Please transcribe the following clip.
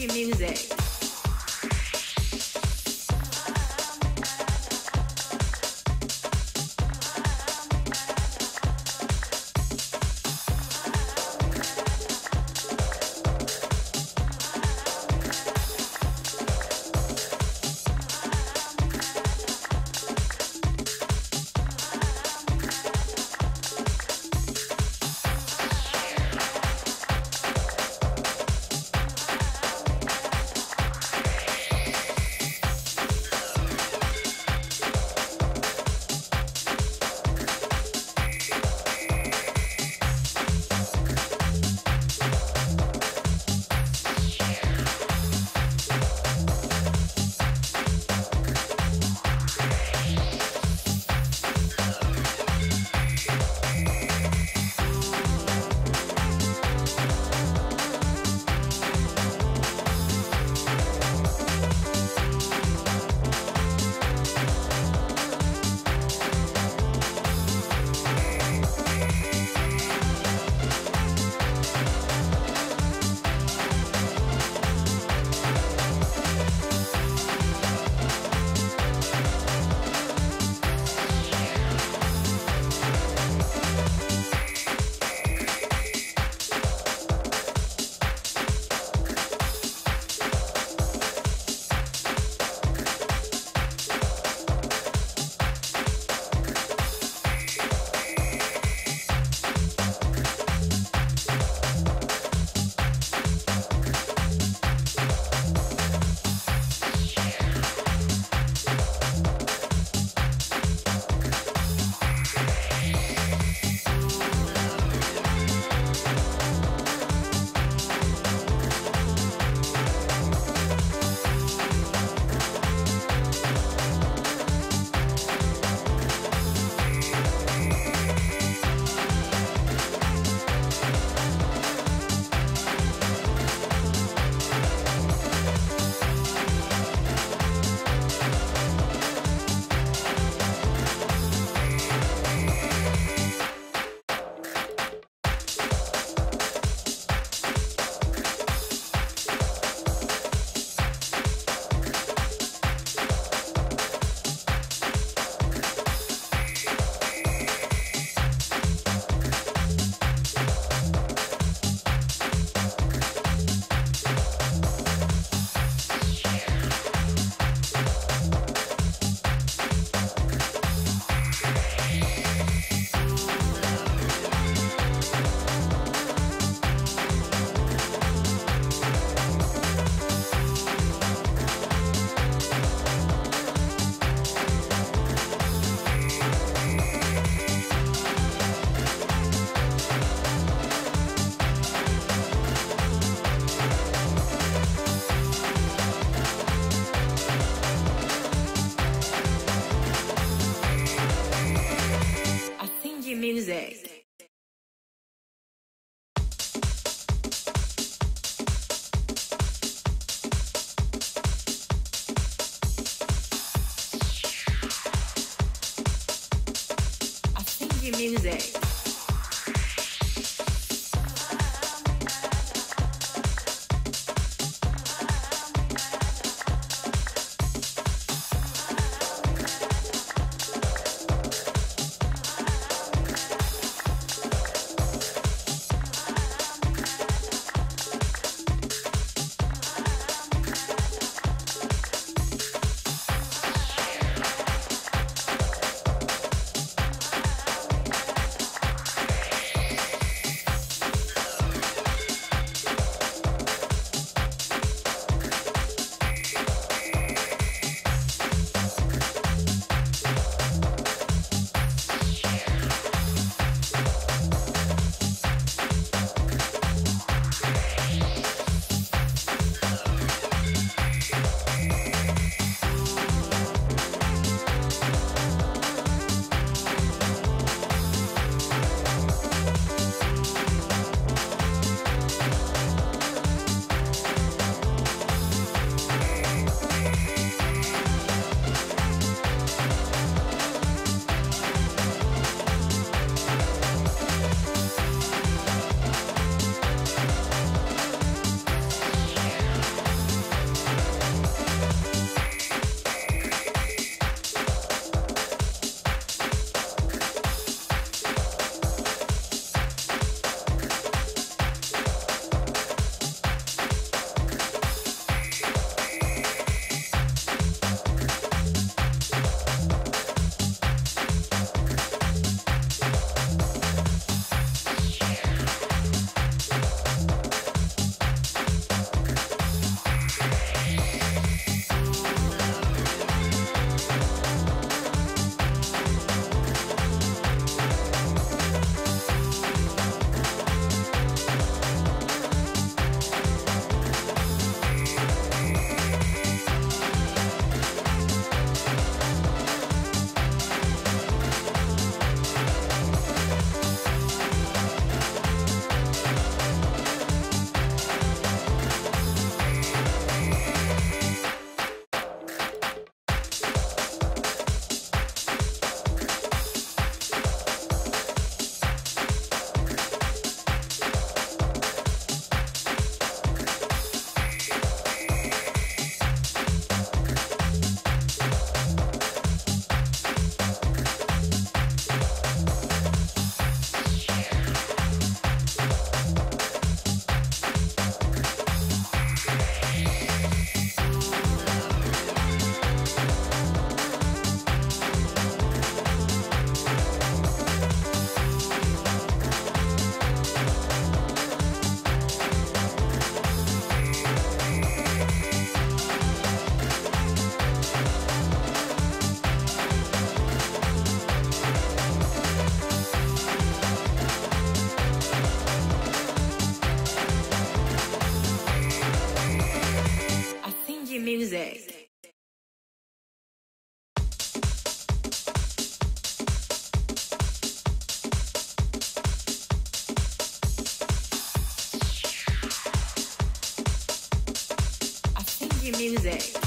your music. music. Music.